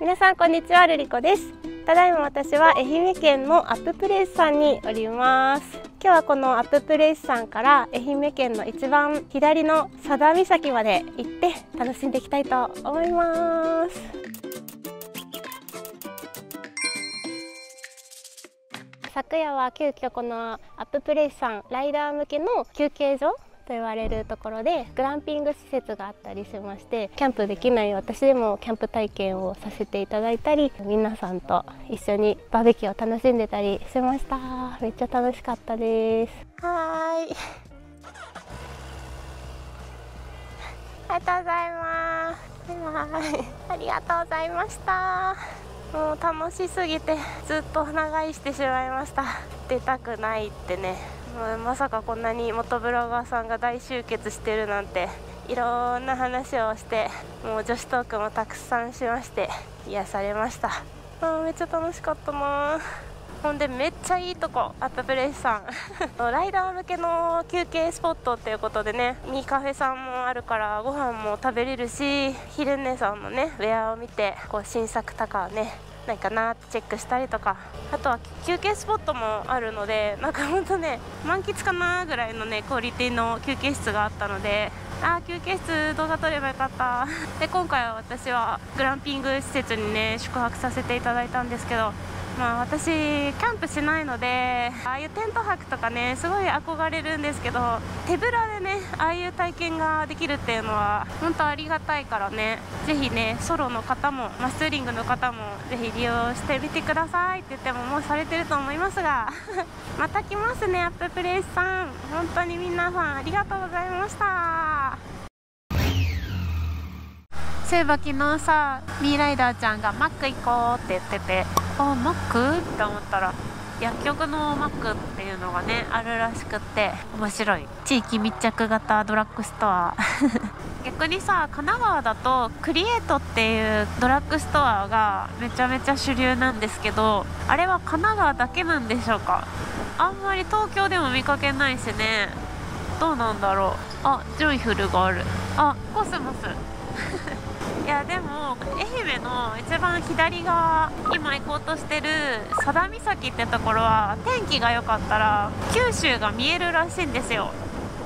皆さんこんにちはルリコです。ただいま私は愛媛県のアッププレイスさんにおります。今日はこのアッププレイスさんから愛媛県の一番左の佐田岬まで行って楽しんでいきたいと思います。昨夜は急遽このアッププレイスさんライダー向けの休憩所と言われるところでグランピング施設があったりしましてキャンプできない私でもキャンプ体験をさせていただいたり皆さんと一緒にバーベキューを楽しんでたりしました。めっちゃ楽しかったです。はい。ありがとうございます。ありがとうございました。もう楽しすぎてずっと長居してしまいました。出たくないってね。まさかこんなに元ブロガーさんが大集結してるなんていろんな話をしてもう女子トークもたくさんしまして癒されました。あめっちゃ楽しかったな。ほんでめっちゃいいとこアッププレイスさん。ライダー向けの休憩スポットっていうことでねミカフェさんもあるからご飯も食べれるしヒルネさんのねウェアを見てこう新作とかをねないかなってチェックしたりとか。あとは休憩スポットもあるのでなんか本当ね満喫かなぐらいのねクオリティの休憩室があったのであー休憩室動画撮ればよかった。で今回は私はグランピング施設にね宿泊させていただいたんですけどまあ、私、キャンプしないのでああいうテント泊とかねすごい憧れるんですけど手ぶらでねああいう体験ができるっていうのは本当ありがたいからねぜひねソロの方もマスツーリングの方もぜひ利用してみてくださいって言ってももうされてると思いますが また来ますねアッププレイスさん。本当に皆さんありがとうございました。そういえば昨日さミーライダーちゃんがマック行こうって言っててあマックって思ったら薬局のマックっていうのがねあるらしくって面白い。地域密着型ドラッグストア。逆にさ神奈川だとクリエイトっていうドラッグストアがめちゃめちゃ主流なんですけどあれは神奈川だけなんでしょうか？あんまり東京でも見かけないしね。どうなんだろう。あジョイフルがある。あコスモス。いやでも一番左側今行こうとしてる佐田岬ってところは天気が良かったら九州が見えるらしいんですよ。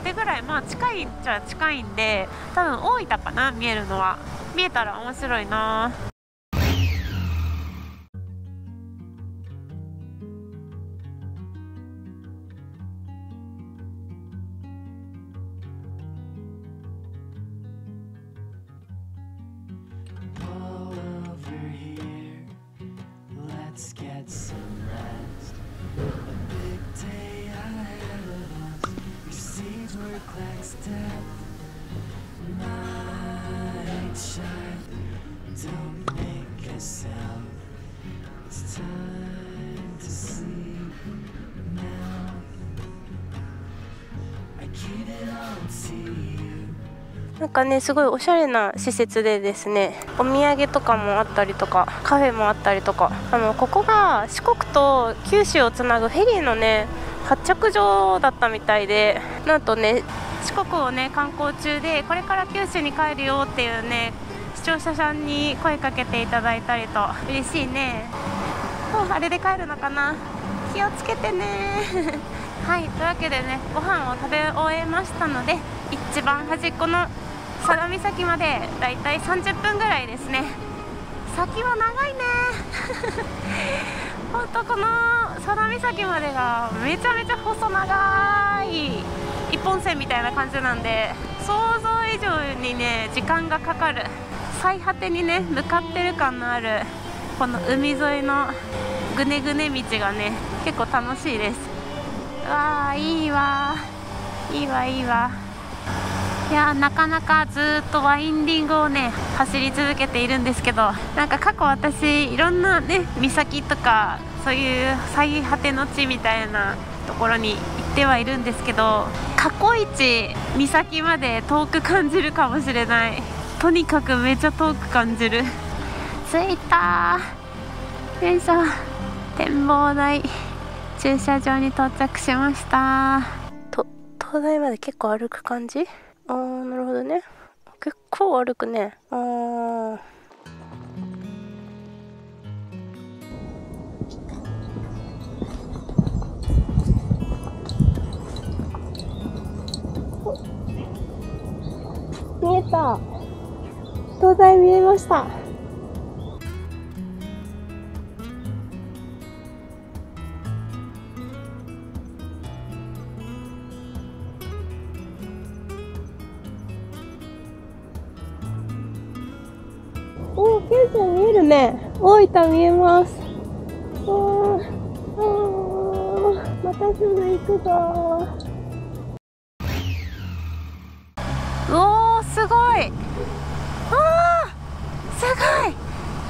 ってぐらいまあ近いっちゃ近いんで多分大分かな見えるのは。見えたら面白いな。なんかねすごいおしゃれな施設でですねお土産とかもあったりとかカフェもあったりとかあのここが四国と九州をつなぐフェリーのね発着場だったみたいでなんとね四国をね観光中でこれから九州に帰るよっていうね視聴者さんに声かけていただいたりと嬉しいね。あれで帰るのかな？気をつけてね。はいというわけでねご飯を食べ終えましたので一番端っこの佐田岬までだいたい30分ぐらいですね。先は長いね。ほんとこの佐田岬までがめちゃめちゃ細長い一本線みたいな感じなんで想像以上にね時間がかかる。最果てにね向かってる感のあるこの海沿いのぐねぐね道がね結構楽しいです。わあいいわ。いいわいいわ。いやなかなかずっとワインディングをね走り続けているんですけどなんか過去私いろんなね岬とかそういう最果ての地みたいなところに行ってはいるんですけど過去一岬まで遠く感じるかもしれない。とにかくめっちゃ遠く感じる。着いたよいしょ。展望台。駐車場に到着しました。と東大まで結構歩く感じ？あーなるほどね。結構歩くね。あー。見えた。東西見えましたおお、ケンちゃん見えるね。大分見えます。おー、お、またすぐ行くぞお。お、すごい。あ、すごい。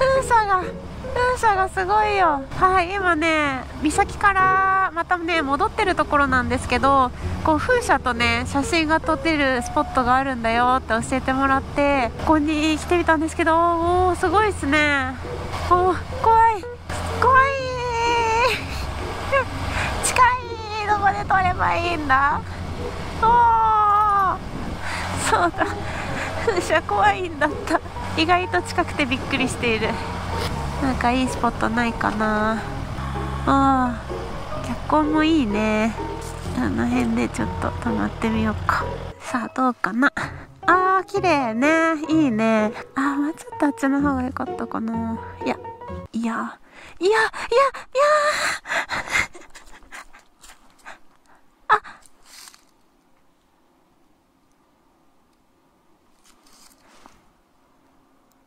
風車が、風車がすごいよ。はい、今ね、岬からまたね、戻ってるところなんですけど、こう風車とね、写真が撮ってるスポットがあるんだよって教えてもらって、ここに来てみたんですけど、おー、すごいですね。お、怖い。怖い。近い。どこで撮ればいいんだ。おー。そうだ風車怖いんだった意外と近くてびっくりしているなんかいいスポットないかな。ああ脚光もいいね。あの辺でちょっと泊まってみようか。さあどうかな。あー綺麗ね。いいね。あーもうちょっとあっちの方が良かったかな。いやいやいやいやいや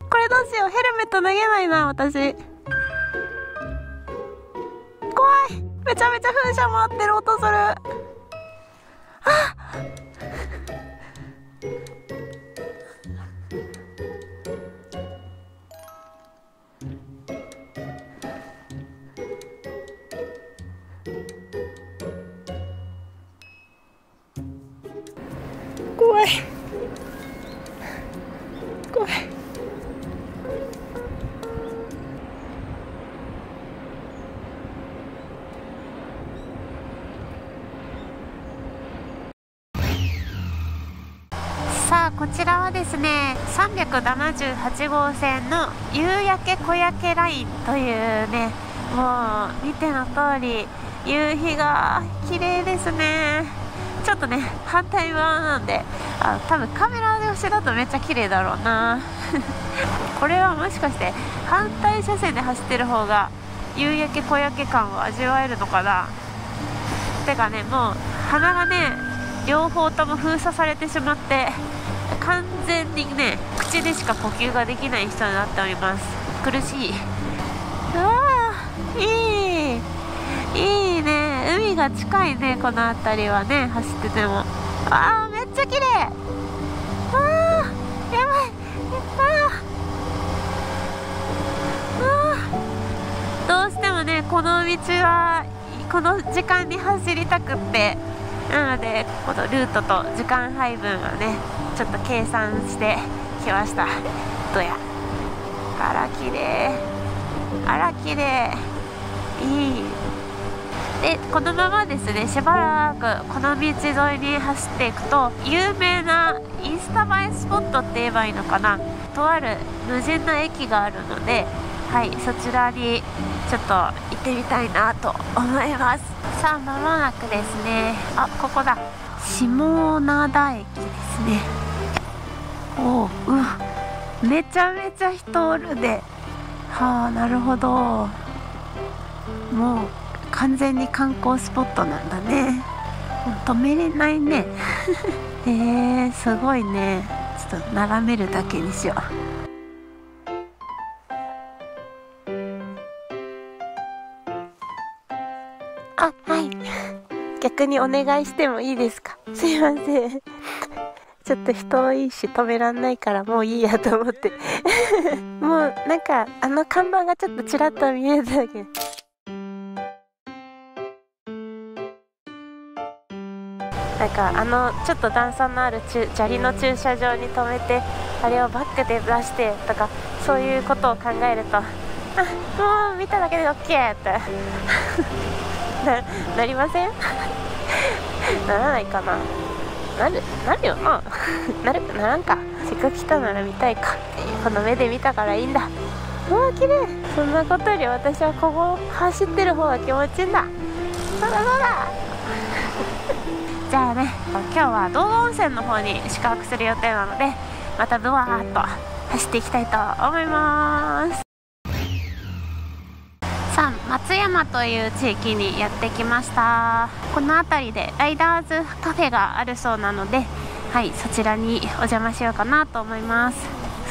これどうしようヘルメット投げないな私。怖い。めちゃめちゃ風車回ってる音する。こちらはですね378号線の夕焼け小焼けラインというねもう見ての通り夕日が綺麗ですね。ちょっとね反対側なんであ多分カメラ越しだとめっちゃ綺麗だろうな。これはもしかして反対車線で走ってる方が夕焼け小焼け感を味わえるのかな？てかねもう鼻がね両方とも封鎖されてしまって完全にね口でしか呼吸ができない人になっております。苦しい。うわいい。いいね。海が近いねこの辺りはね走ってても。あーめっちゃ綺麗。あーやばい。あー。あどうしてもねこの道はこの時間に走りたくって。なのでこのルートと時間配分をねちょっと計算してきました。どや。あら綺麗あら綺麗いい。でこのままですね。しばらくこの道沿いに走っていくと有名なインスタ映えスポットって言えばいいのかな。とある無人の駅があるのではいそちらにちょっと行ってみたいなと思います。さあまもなくですね。あここだ。下灘駅ですね。おうめちゃめちゃ人おるで。はあなるほど。もう完全に観光スポットなんだね。止めれないね。えー、すごいね。ちょっと眺めるだけにしよう。あはい。逆にお願いしてもいいですか？すいません。ちょっと人多いし止めらんないからもういいやと思って。もうなんかあの看板がちょっとちらっと見えただけ。なんかあのちょっと段差のある砂利の駐車場に止めてあれをバックで出してとかそういうことを考えるとあもう見ただけで OK って。ななりません？ならないかななるなるよ。な なるならんかせっかく来たなら見たいか。この目で見たからいいんだ。うわ綺麗。そんなことより私はここ走ってる方が気持ちいいんだ。そうだそうだじゃあね今日は道後温泉の方に宿泊する予定なのでまたブワーッと走っていきたいと思います。山という地域にやってきました。この辺りでライダーズカフェがあるそうなのではいそちらにお邪魔しようかなと思います。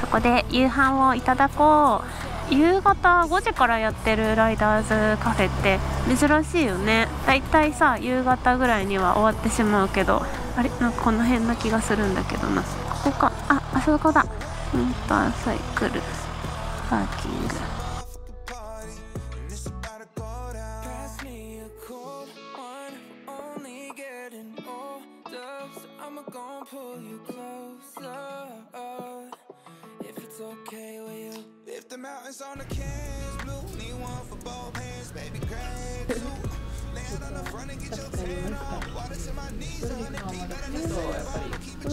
そこで夕飯をいただこう。夕方5時からやってるライダーズカフェって珍しいよね。だいたいさ夕方ぐらいには終わってしまうけどあれ？なんかこの辺な気がするんだけどな。ここか。ああそこだ。モーターサイクル。パーキング。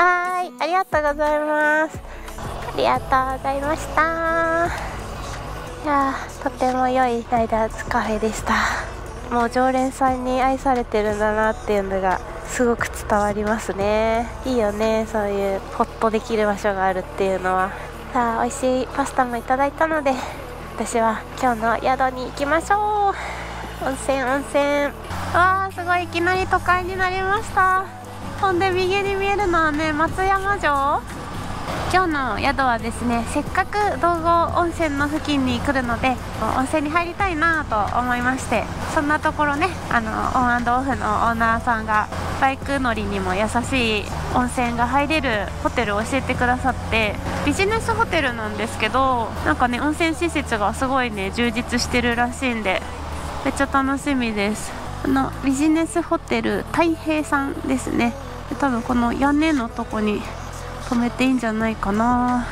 はいありがとうございます。ありがとうございました。いやとても良いライダーズカフェでした。もう常連さんに愛されてるんだなっていうのがすごく伝わりますね。いいよねそういうホッとできる場所があるっていうのは。さあ美味しいパスタもいただいたので私は今日の宿に行きましょう。温泉温泉。わあすごいいきなり都会になりました。ほんで右に見えるのはね松山城？今日の宿はですねせっかく道後温泉の付近に来るので温泉に入りたいなと思いましてそんなところねあのオンオフのオーナーさんがバイク乗りにも優しい温泉が入れるホテルを教えてくださってビジネスホテルなんですけどなんかね温泉施設がすごいね充実してるらしいんでめっちゃ楽しみです。あのビジネスホテル太平さんですね。多分この屋根のとこに止めていいんじゃないかな。